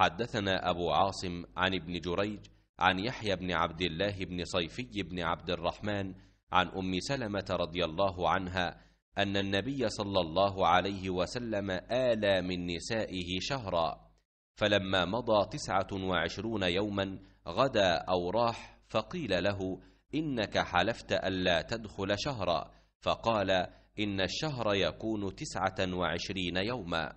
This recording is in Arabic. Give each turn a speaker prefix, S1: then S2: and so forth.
S1: حدثنا أبو عاصم عن ابن جريج عن يحيى بن عبد الله بن صيفي بن عبد الرحمن عن أم سلمة رضي الله عنها أن النبي صلى الله عليه وسلم آلى من نسائه شهرا فلما مضى تسعة وعشرون يوما غدا أو راح فقيل له إنك حلفت ألا تدخل شهرا فقال إن الشهر يكون تسعة وعشرين يوما.